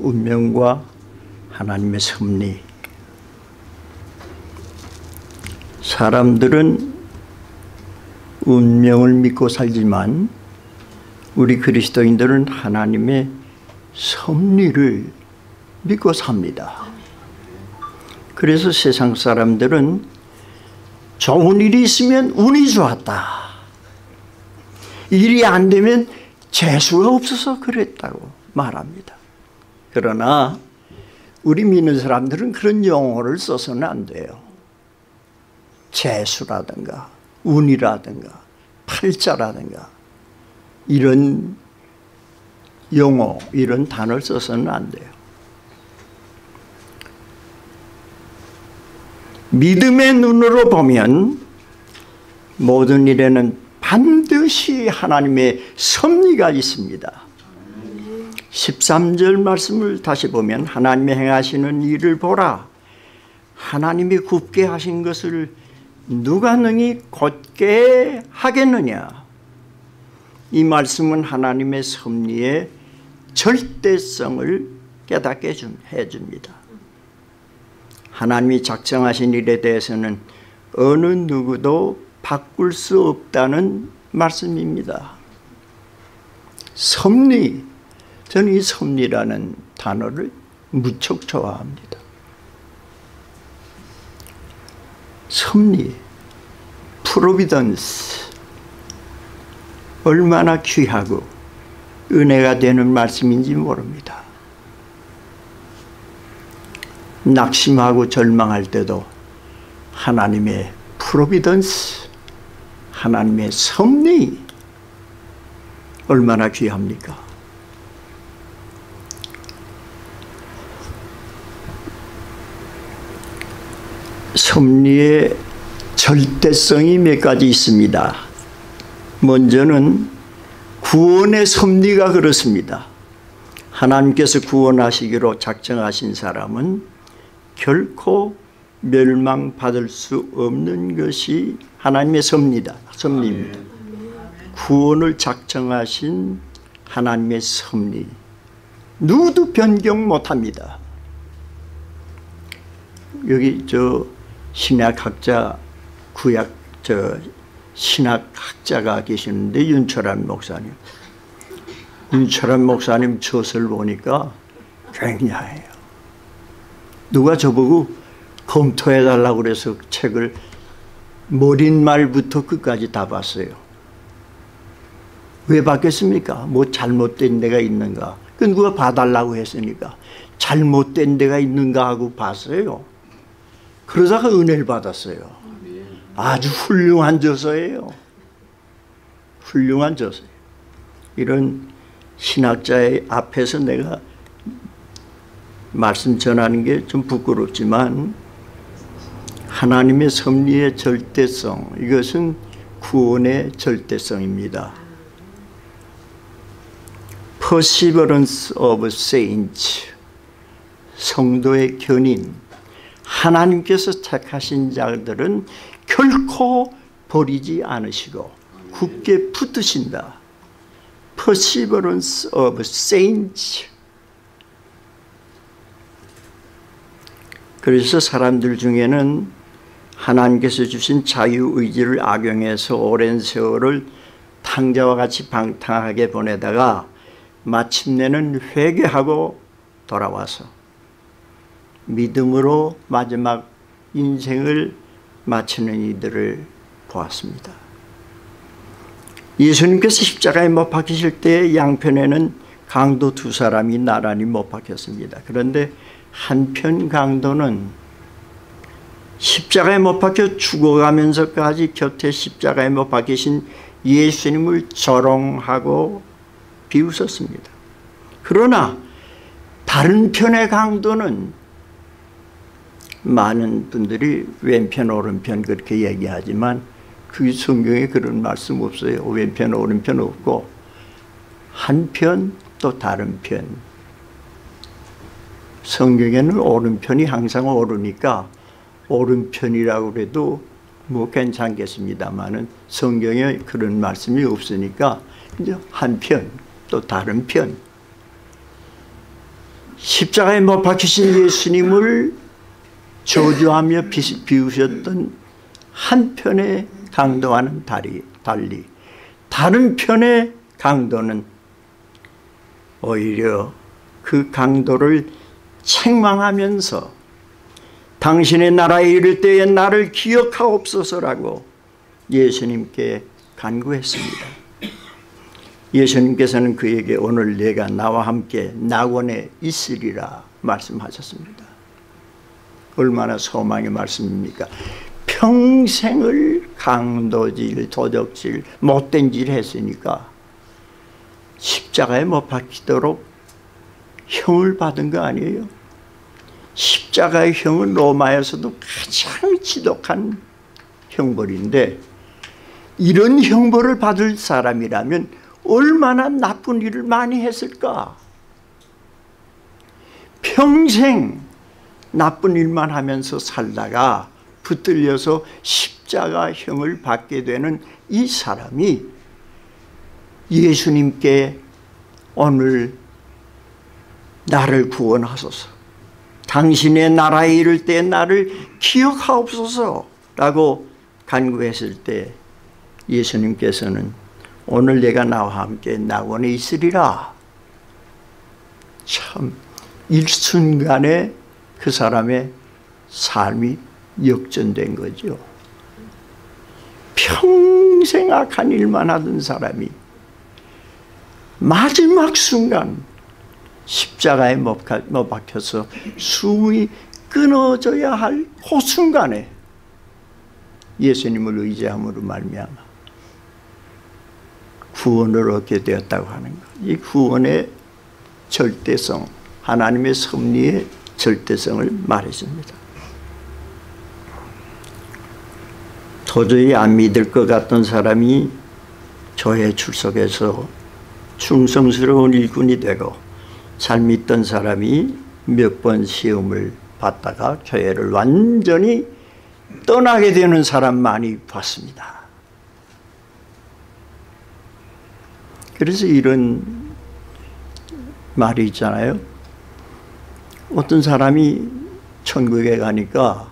운명과 하나님의 섭리. 사람들은 운명을 믿고 살지만 우리 그리스도인들은 하나님의 섭리를 믿고 삽니다. 그래서 세상 사람들은 좋은 일이 있으면 운이 좋았다. 일이 안 되면 재수가 없어서 그랬다고 말합니다. 그러나 우리 믿는 사람들은 그런 용어를 써서는 안 돼요. 재수라든가 운이라든가 팔자라든가 이런 용어, 이런 단어를 써서는 안 돼요. 믿음의 눈으로 보면 모든 일에는 반드시 하나님의 섭리가 있습니다. 13절 말씀을 다시 보면 하나님의 행하시는 일을 보라. 하나님이 굽게 하신 것을 누가 능히 곧게 하겠느냐. 이 말씀은 하나님의 섭리의 절대성을 깨닫게 해줍니다. 하나님이 작정하신 일에 대해서는 어느 누구도 바꿀 수 없다는 말씀입니다. 섭리, 저는 이 섭리라는 단어를 무척 좋아합니다. 섭리, 프로비던스, 얼마나 귀하고 은혜가 되는 말씀인지 모릅니다. 낙심하고 절망할 때도 하나님의 프로비던스, 하나님의 섭리 얼마나 귀합니까? 섭리의 절대성이 몇 가지 있습니다. 먼저는 구원의 섭리가 그렇습니다. 하나님께서 구원하시기로 작정하신 사람은 결코 멸망받을 수 없는 것이 하나님의 섭리다. 섭리입니다. 구원을 작정하신 하나님의 섭리. 누구도 변경 못합니다. 여기 저 신약학자 구약 저 신학학자가 계시는데 윤철한 목사님. 윤철한 목사님 저서를 보니까 굉장해요. 누가 저보고 검토해 달라고 그래서 책을 머릿말부터 끝까지 다 봤어요. 왜 받겠습니까? 뭐 잘못된 데가 있는가? 그 누가 봐달라고 했으니까 잘못된 데가 있는가 하고 봤어요. 그러다가 은혜를 받았어요. 아주 훌륭한 저서예요. 훌륭한 저서. 이런 신학자의 앞에서 내가 말씀 전하는 게 좀 부끄럽지만 하나님의 섭리의 절대성 이것은 구원의 절대성입니다. Perseverance of Saints 성도의 견인 하나님께서 택하신 자들은 결코 버리지 않으시고 굳게 붙으신다. Perseverance of Saints 그래서 사람들 중에는 하나님께서 주신 자유의지를 악용해서 오랜 세월을 탕자와 같이 방탕하게 보내다가 마침내는 회개하고 돌아와서 믿음으로 마지막 인생을 마치는 이들을 보았습니다. 예수님께서 십자가에 못 박히실 때 양편에는 강도 두 사람이 나란히 못 박혔습니다. 그런데 한편 강도는 십자가에 못 박혀 죽어가면서까지 곁에 십자가에 못 박히신 예수님을 조롱하고 비웃었습니다. 그러나 다른 편의 강도는 많은 분들이 왼편 오른편 그렇게 얘기하지만 그 성경에 그런 말씀 없어요. 왼편 오른편 없고 한편 또 다른 편 성경에는 오른편이 항상 오르니까 오른편이라고 해도 뭐 괜찮겠습니다만은 성경에 그런 말씀이 없으니까 이제 한편 또 다른 편 십자가에 못 박히신 예수님을 저주하며 비우셨던 한편의 강도와는 달리, 달리 다른 편의 강도는 오히려 그 강도를 책망하면서 당신의 나라에 이를 때에 나를 기억하옵소서라고 예수님께 간구했습니다. 예수님께서는 그에게 오늘 내가 나와 함께 낙원에 있으리라 말씀하셨습니다. 얼마나 소망의 말씀입니까? 평생을 강도질, 도적질, 못된 질 했으니까 십자가에 못 박히도록 형을 받은 거 아니에요? 십자가의 형은 로마에서도 가장 지독한 형벌인데 이런 형벌을 받을 사람이라면 얼마나 나쁜 일을 많이 했을까? 평생 나쁜 일만 하면서 살다가 붙들려서 십자가형을 받게 되는 이 사람이 예수님께 오늘 나를 구원하소서. 당신의 나라에 이를 때 나를 기억하옵소서 라고 간구했을 때 예수님께서는 오늘 내가 나와 함께 낙원에 있으리라. 참 일순간에 그 사람의 삶이 역전된 거죠. 평생 악한 일만 하던 사람이 마지막 순간 십자가에 못 박혀서 숨이 끊어져야 할 그 순간에 예수님을 의지함으로 말미암아 구원을 얻게 되었다고 하는 것. 이 구원의 절대성, 하나님의 섭리의 절대성을 말해줍니다. 도저히 안 믿을 것 같던 사람이 교회 출석해서 충성스러운 일꾼이 되고 잘 믿던 사람이 몇 번 시험을 받다가 교회를 완전히 떠나게 되는 사람 많이 봤습니다. 그래서 이런 말이 있잖아요. 어떤 사람이 천국에 가니까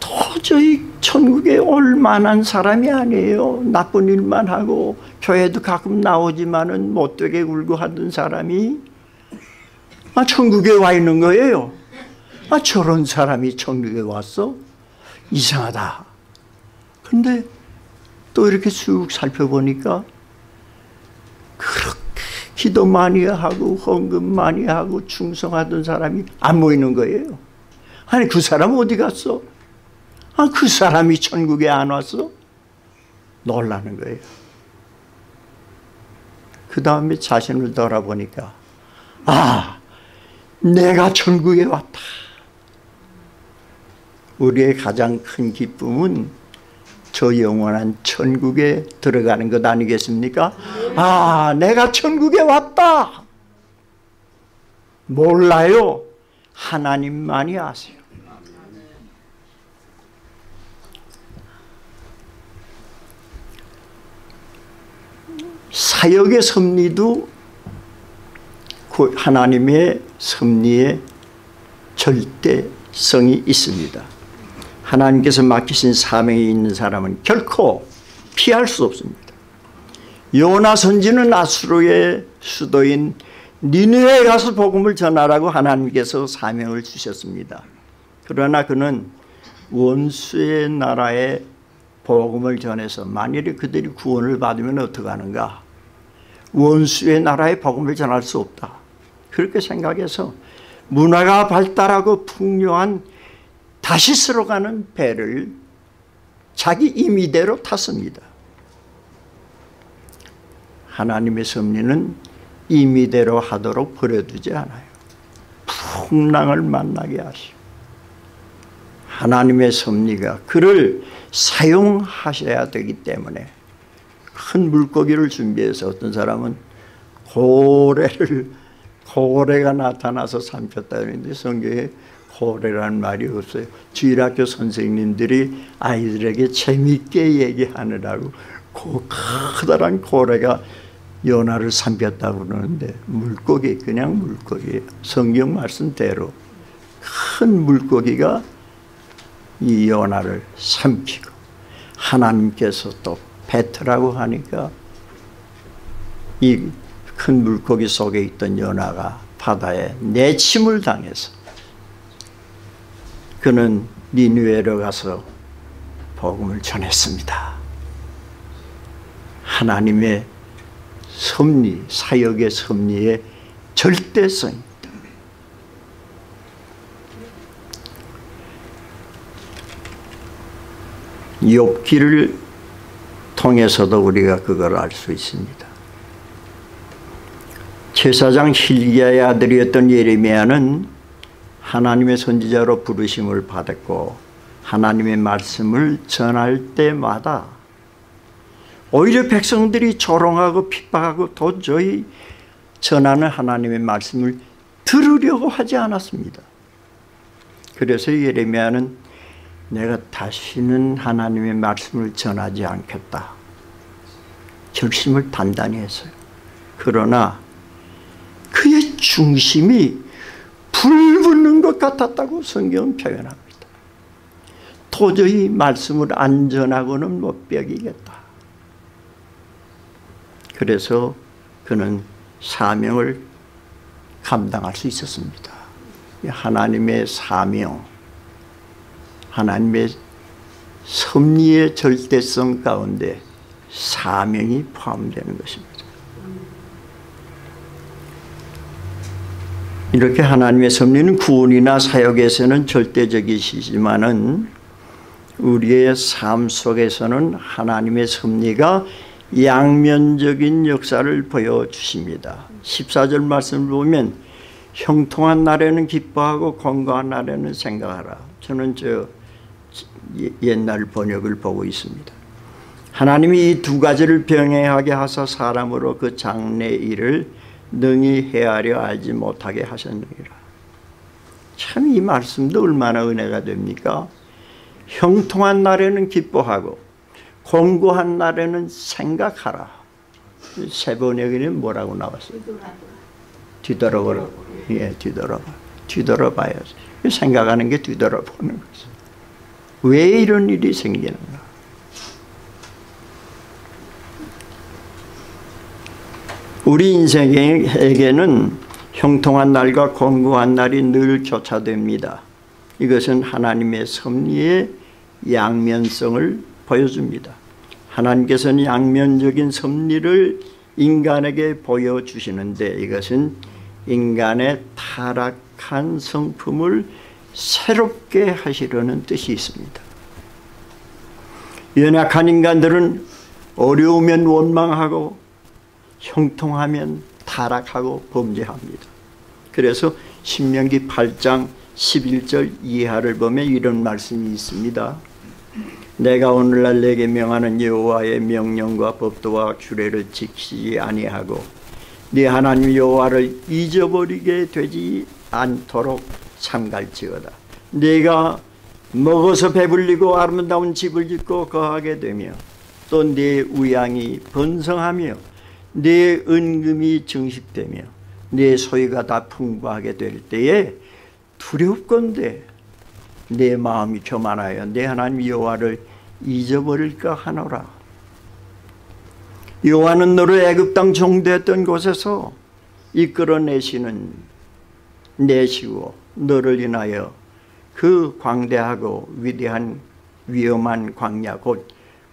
도저히 천국에 올 만한 사람이 아니에요. 나쁜 일만 하고 교회도 가끔 나오지만은 못되게 굴고 하던 사람이 아 천국에 와 있는 거예요. 아 저런 사람이 천국에 왔어? 이상하다. 근데 또 이렇게 쑥 살펴보니까 그렇게 기도 많이 하고 헌금 많이 하고 충성하던 사람이 안 보이는 거예요. 아니 그 사람 어디 갔어? 아, 그 사람이 천국에 안 왔어? 놀라는 거예요. 그 다음에 자신을 돌아보니까 아, 내가 천국에 왔다. 우리의 가장 큰 기쁨은 저 영원한 천국에 들어가는 것 아니겠습니까? 아, 내가 천국에 왔다. 몰라요. 하나님만이 아세요. 사역의 섭리도 하나님의 섭리의 절대성이 있습니다. 하나님께서 맡기신 사명에 있는 사람은 결코 피할 수 없습니다. 요나 선지는 아수르의 수도인 니느에 가서 복음을 전하라고 하나님께서 사명을 주셨습니다. 그러나 그는 원수의 나라에 복음을 전해서 만일에 그들이 구원을 받으면 어떡하는가? 원수의 나라에 복음을 전할 수 없다. 그렇게 생각해서 문화가 발달하고 풍요한 다시스로 가는 배를 자기 임의대로 탔습니다. 하나님의 섭리는 임의대로 하도록 버려두지 않아요. 풍랑을 만나게 하시고 하나님의 섭리가 그를 사용하셔야 되기 때문에 큰 물고기를 준비해서 어떤 사람은 고래를 고래가 나타나서 삼켰다 그러는데 성경에 고래라는 말이 없어요. 주일학교 선생님들이 아이들에게 재밌게 얘기하느라고 그 커다란 고래가 연하를 삼켰다고 그러는데 물고기 그냥 물고기 성경 말씀대로 큰 물고기가 이 연하를 삼키고 하나님께서 또 뱉으라고 하니까 이 큰 물고기 속에 있던 연하가 바다에 내침을 당해서 그는 니누에로 가서 복음을 전했습니다. 하나님의 섭리, 사역의 섭리의 절대성입니다. 욥기를 통해서도 우리가 그걸 알 수 있습니다. 제사장 힐기야의 아들이었던 예레미야는 하나님의 선지자로 부르심을 받았고 하나님의 말씀을 전할 때마다 오히려 백성들이 조롱하고 핍박하고 도저히 전하는 하나님의 말씀을 들으려고 하지 않았습니다. 그래서 예레미야는 내가 다시는 하나님의 말씀을 전하지 않겠다. 결심을 단단히 했어요. 그러나 그의 중심이 불붙는 것 같았다고 성경은 표현합니다. 도저히 말씀을 안 전하고는 못 벽이겠다. 그래서 그는 사명을 감당할 수 있었습니다. 하나님의 사명, 하나님의 섭리의 절대성 가운데 사명이 포함되는 것입니다. 이렇게 하나님의 섭리는 구원이나 사역에서는 절대적이시지만은 우리의 삶 속에서는 하나님의 섭리가 양면적인 역사를 보여주십니다. 14절 말씀을 보면 형통한 날에는 기뻐하고 건강한 날에는 생각하라. 저는 저 옛날 번역을 보고 있습니다. 하나님이 이 두 가지를 병행하게 하사 사람으로 그 장래 일을 능히 헤아려 알지 못하게 하셨느니라. 참 이 말씀도 얼마나 은혜가 됩니까? 형통한 날에는 기뻐하고 공고한 날에는 생각하라. 세 번역에는 뭐라고 나왔어요? 뒤돌아보라. 예, 뒤돌아봐. 뒤돌아봐야지. 생각하는 게 뒤돌아보는 거죠. 왜 이런 일이 생기는가? 우리 인생에게는 형통한 날과 공고한 날이 늘 교차됩니다. 이것은 하나님의 섭리의 양면성을 보여줍니다. 하나님께서는 양면적인 섭리를 인간에게 보여주시는데 이것은 인간의 타락한 성품을 새롭게 하시려는 뜻이 있습니다. 연약한 인간들은 어려우면 원망하고 형통하면 타락하고 범죄합니다. 그래서 신명기 8장 11절 이하를 보면 이런 말씀이 있습니다. 내가 오늘날 내게 명하는 여호와의 명령과 법도와 규례를 지키지 아니하고 네 하나님 여호와를 잊어버리게 되지 않도록 삼갈지어다. 네가 먹어서 배불리고 아름다운 집을 짓고 거하게 되며 또 네 우양이 번성하며 네 은금이 증식되며 네 소유가 다 풍부하게 될 때에 두렵건대 내 마음이 교만하여 내 하나님 여호와를 잊어버릴까 하노라. 여호와는 너를 애굽 땅 종되었던 곳에서 이끌어내시는 내시고 너를 인하여 그 광대하고 위대한 위험한 광야 곧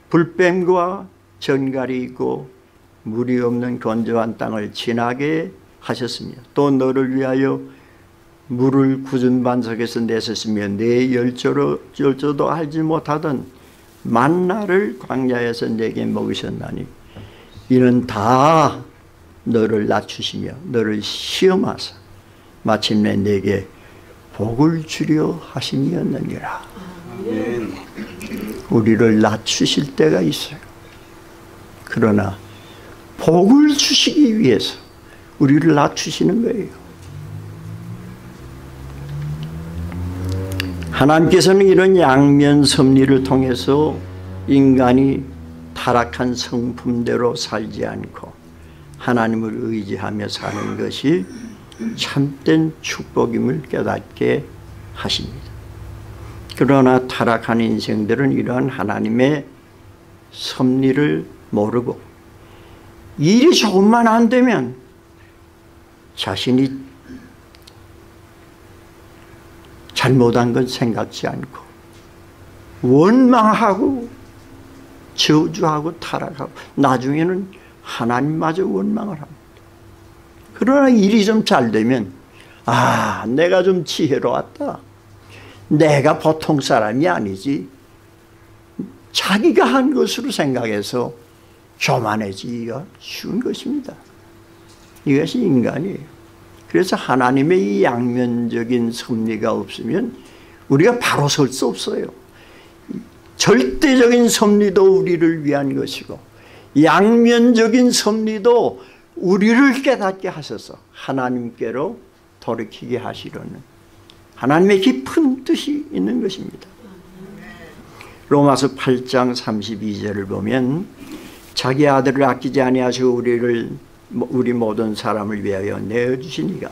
불뱀과 전갈이 있고 물이 없는 건조한 땅을 지나게 하셨으며 또 너를 위하여 물을 굳은 반석에서 내셨으며 내 열조로, 열조도 알지 못하던 만나를 광야에서 내게 먹으셨나니 이는 다 너를 낮추시며 너를 시험하사 마침내 내게 복을 주려 하심이었느니라. 우리를 낮추실 때가 있어요. 그러나 복을 주시기 위해서 우리를 낮추시는 거예요. 하나님께서는 이런 양면 섭리를 통해서 인간이 타락한 성품대로 살지 않고 하나님을 의지하며 사는 것이 참된 축복임을 깨닫게 하십니다. 그러나 타락한 인생들은 이러한 하나님의 섭리를 모르고 일이 조금만 안 되면 자신이 잘못한 건 생각지 않고 원망하고 저주하고 타락하고 나중에는 하나님마저 원망을 합니다. 그러나 일이 좀 잘 되면 아 내가 좀 지혜로웠다. 내가 보통 사람이 아니지. 자기가 한 것으로 생각해서 교만해지기가 쉬운 것입니다. 이것이 인간이에요. 그래서 하나님의 이 양면적인 섭리가 없으면 우리가 바로 설 수 없어요. 절대적인 섭리도 우리를 위한 것이고 양면적인 섭리도 우리를 깨닫게 하셔서 하나님께로 돌이키게 하시려는 하나님의 깊은 뜻이 있는 것입니다. 로마서 8장 32절을 보면 자기 아들을 아끼지 아니하시고 우리를 우리 모든 사람을 위하여 내어 주시니가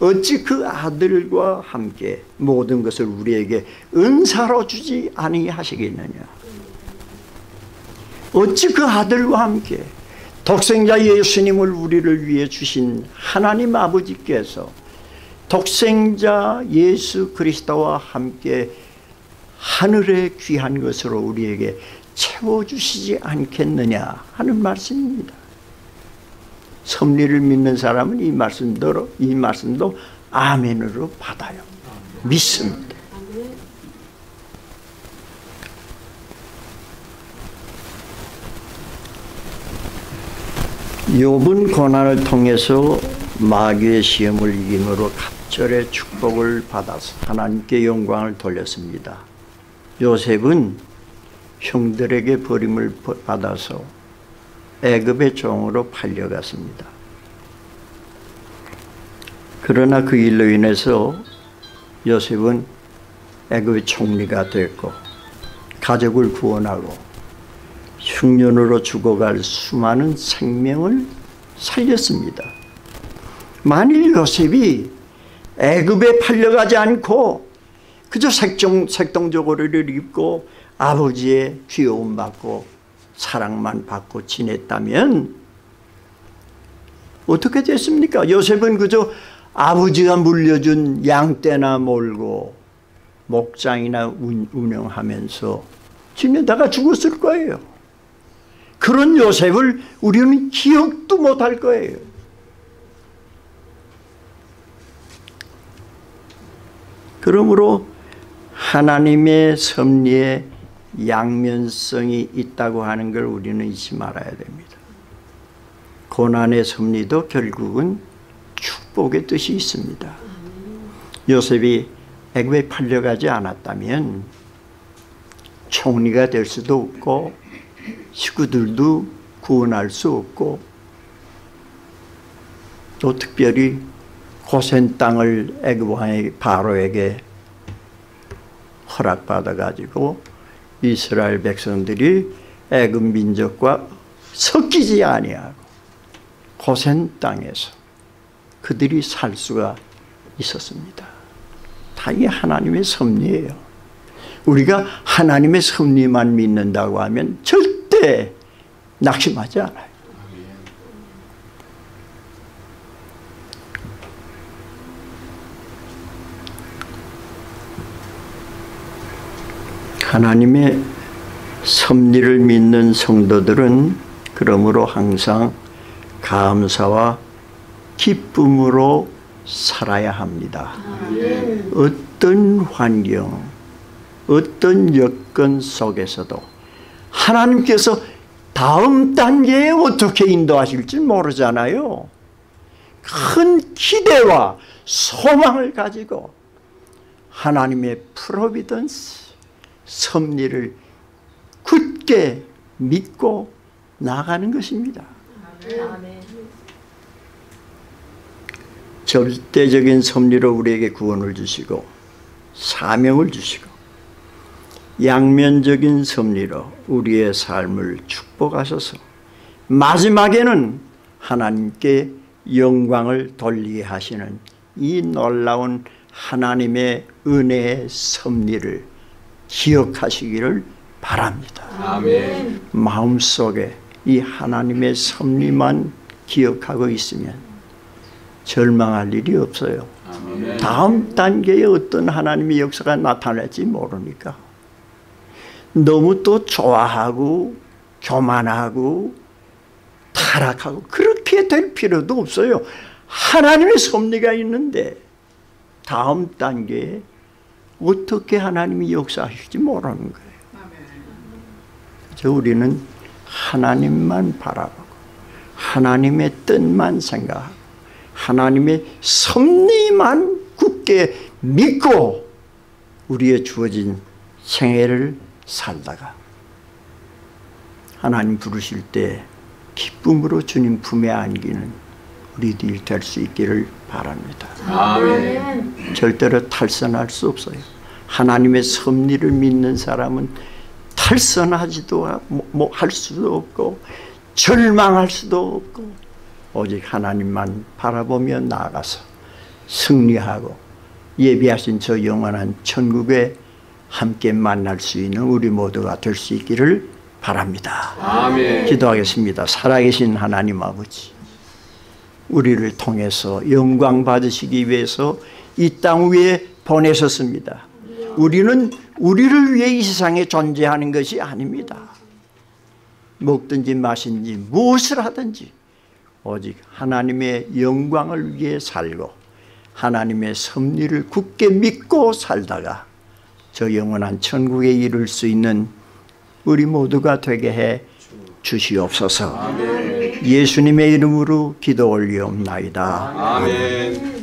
어찌 그 아들과 함께 모든 것을 우리에게 은사로 주지 아니하시겠느냐? 어찌 그 아들과 함께 독생자 예수님을 우리를 위해 주신 하나님 아버지께서 독생자 예수 그리스도와 함께 하늘의 귀한 것으로 우리에게 채워주시지 않겠느냐 하는 말씀입니다. 섭리를 믿는 사람은 이 말씀대로 이 말씀도 아멘으로 받아요. 믿습니다. 욥은 고난을 통해서 마귀의 시험을 이김으로 갑절의 축복을 받아서 하나님께 영광을 돌렸습니다. 요셉은 형들에게 버림을 받아서 애굽의 종으로 팔려갔습니다. 그러나 그 일로 인해서 요셉은 애굽의 총리가 됐고 가족을 구원하고 흉년으로 죽어갈 수많은 생명을 살렸습니다. 만일 요셉이 애굽에 팔려가지 않고 그저 색종, 색동저고리를 입고 아버지의 귀여움 받고 사랑만 받고 지냈다면 어떻게 됐습니까? 요셉은 그저 아버지가 물려준 양떼나 몰고 목장이나 운영하면서 지내다가 죽었을 거예요. 그런 요셉을 우리는 기억도 못할 거예요. 그러므로 하나님의 섭리에 양면성이 있다고 하는 걸 우리는 잊지 말아야 됩니다. 고난의 섭리도 결국은 축복의 뜻이 있습니다. 요셉이 애굽에 팔려가지 않았다면 총리가 될 수도 없고 식구들도 구원할 수 없고 또 특별히 고센 땅을 애굽 왕의 바로에게 허락받아 가지고 이스라엘 백성들이 애굽 민족과 섞이지 아니하고 고센 땅에서 그들이 살 수가 있었습니다. 다 이게 하나님의 섭리예요. 우리가 하나님의 섭리만 믿는다고 하면 절대 낙심하지 않아요. 하나님의 섭리를 믿는 성도들은 그러므로 항상 감사와 기쁨으로 살아야 합니다. 어떤 환경, 어떤 여건 속에서도 하나님께서 다음 단계에 어떻게 인도하실지 모르잖아요. 큰 기대와 소망을 가지고 하나님의 프로비던스 섭리를 굳게 믿고 나가는 것입니다. 절대적인 섭리로 우리에게 구원을 주시고 사명을 주시고 양면적인 섭리로 우리의 삶을 축복하셔서 마지막에는 하나님께 영광을 돌리게 하시는 이 놀라운 하나님의 은혜의 섭리를 기억하시기를 바랍니다. 아멘. 마음속에 이 하나님의 섭리만 기억하고 있으면 절망할 일이 없어요. 아멘. 다음 단계에 어떤 하나님의 역사가 나타날지 모르니까 너무 또 좋아하고 교만하고 타락하고 그렇게 될 필요도 없어요. 하나님의 섭리가 있는데 다음 단계에 어떻게 하나님이 역사하실지 모르는 거예요. 그래서 우리는 하나님만 바라보고 하나님의 뜻만 생각하고 하나님의 섭리만 굳게 믿고 우리의 주어진 생애를 살다가 하나님 부르실 때 기쁨으로 주님 품에 안기는 우리들이 될수 있기를 바랍니다. 아멘. 절대로 탈선할 수 없어요. 하나님의 섭리를 믿는 사람은 탈선하지도 뭐할 수도 없고 절망할 수도 없고 오직 하나님만 바라보며 나아가서 승리하고 예비하신 저 영원한 천국에 함께 만날 수 있는 우리 모두가 될 수 있기를 바랍니다. 아멘. 기도하겠습니다. 살아계신 하나님 아버지, 우리를 통해서 영광 받으시기 위해서 이 땅 위에 보내셨습니다. 우리는 우리를 위해 이 세상에 존재하는 것이 아닙니다. 먹든지 마신지 무엇을 하든지 오직 하나님의 영광을 위해 살고 하나님의 섭리를 굳게 믿고 살다가 저 영원한 천국에 이룰 수 있는 우리 모두가 되게 해 주시옵소서. 예수님의 이름으로 기도 올리옵나이다. 아멘.